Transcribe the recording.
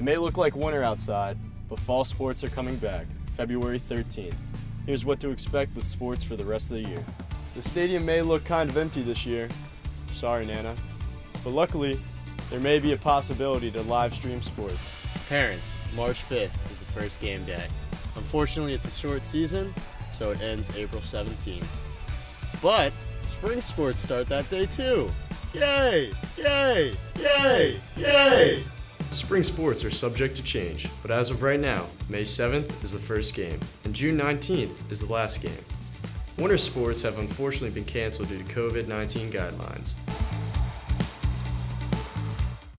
It may look like winter outside, but fall sports are coming back, February 13th. Here's what to expect with sports for the rest of the year. The stadium may look kind of empty this year. Sorry, Nana. But luckily, there may be a possibility to live stream sports. Parents, March 5th is the first game day. Unfortunately, it's a short season, so it ends April 17th. But spring sports start that day too. Yay! Yay! Yay! Yay! Spring sports are subject to change, but as of right now, May 7th is the first game, and June 19th is the last game. Winter sports have unfortunately been canceled due to COVID 19 guidelines.